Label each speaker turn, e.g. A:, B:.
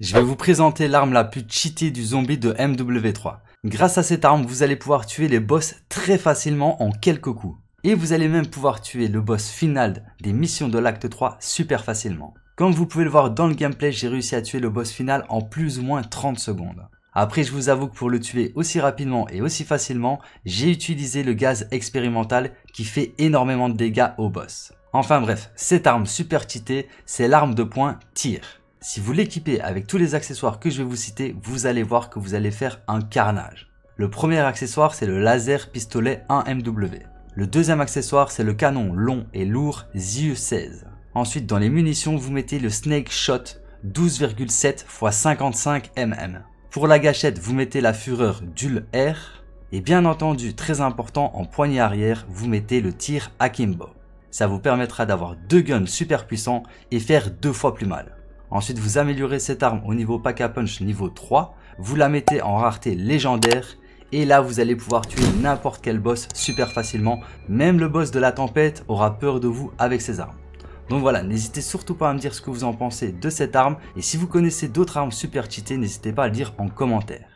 A: Je vais vous présenter l'arme la plus cheatée du zombie de MW3. Grâce à cette arme, vous allez pouvoir tuer les boss très facilement en quelques coups. Et vous allez même pouvoir tuer le boss final des missions de l'acte 3 super facilement. Comme vous pouvez le voir dans le gameplay, j'ai réussi à tuer le boss final en plus ou moins 30 secondes. Après, je vous avoue que pour le tuer aussi rapidement et aussi facilement, j'ai utilisé le gaz expérimental qui fait énormément de dégâts au boss. Enfin bref, cette arme super cheatée, c'est l'arme de poing tir. Si vous l'équipez avec tous les accessoires que je vais vous citer, vous allez voir que vous allez faire un carnage. Le premier accessoire, c'est le laser pistolet 1MW. Le deuxième accessoire, c'est le canon long et lourd Ziu 16. Ensuite, dans les munitions, vous mettez le Snake Shot 12,7 x 55 mm. Pour la gâchette, vous mettez la fureur Dul R. Et bien entendu, très important, en poignée arrière, vous mettez le tir Akimbo. Ça vous permettra d'avoir deux guns super puissants et faire deux fois plus mal. Ensuite, vous améliorez cette arme au niveau pack a punch niveau 3. Vous la mettez en rareté légendaire. Et là, vous allez pouvoir tuer n'importe quel boss super facilement. Même le boss de la tempête aura peur de vous avec ces armes. Donc voilà, n'hésitez surtout pas à me dire ce que vous en pensez de cette arme. Et si vous connaissez d'autres armes super cheatées, n'hésitez pas à le dire en commentaire.